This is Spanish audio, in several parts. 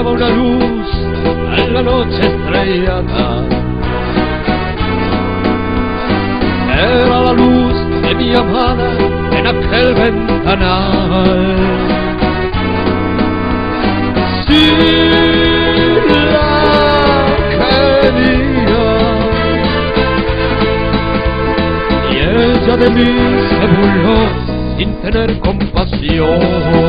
dejaba una luz en la noche estrellada. Era la luz de mi amada en aquel ventanal. Sí, la quería. Y ella de mí se burló sin tener compasión.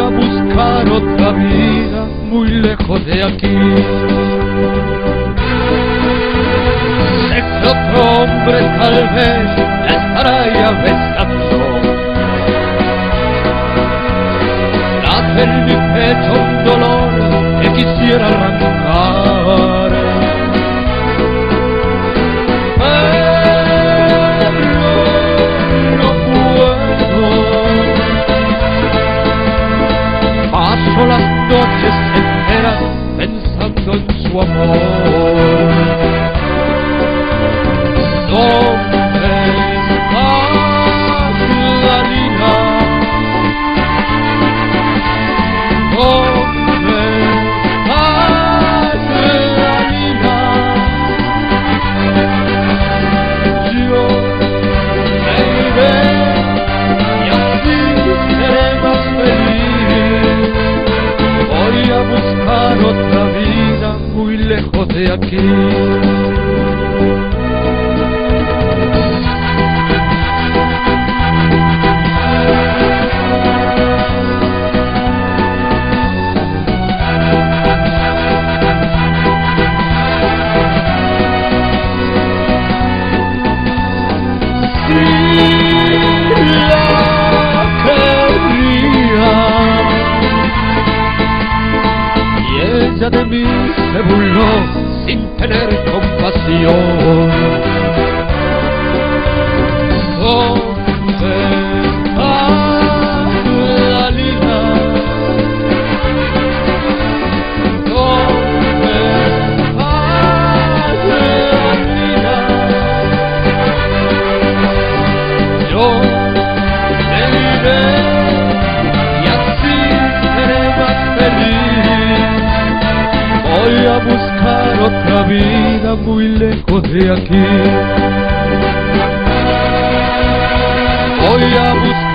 Otra vida muy lejos de aquí. Sé hombre tal vez estará ya besando. Late en mi pecho un dolor que quisiera arrancar. Lejos de aquí. De mí se burló sin tener compasión. Vida muy lejos de aquí. Voy a buscar